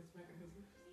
defense mechanisms.